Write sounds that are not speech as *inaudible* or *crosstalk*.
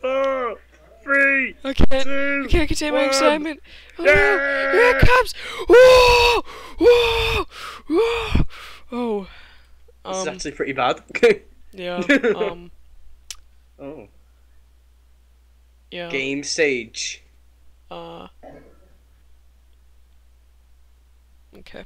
four, three, I can't. two, I can't contain one. my excitement. Oh yeah. no! Here it comes! Whoa! Whoa! Whoa! Oh. Um, This is um, actually pretty bad. *laughs* Yeah. *laughs* Um. oh. Yeah. Game stage. Uh. Okay.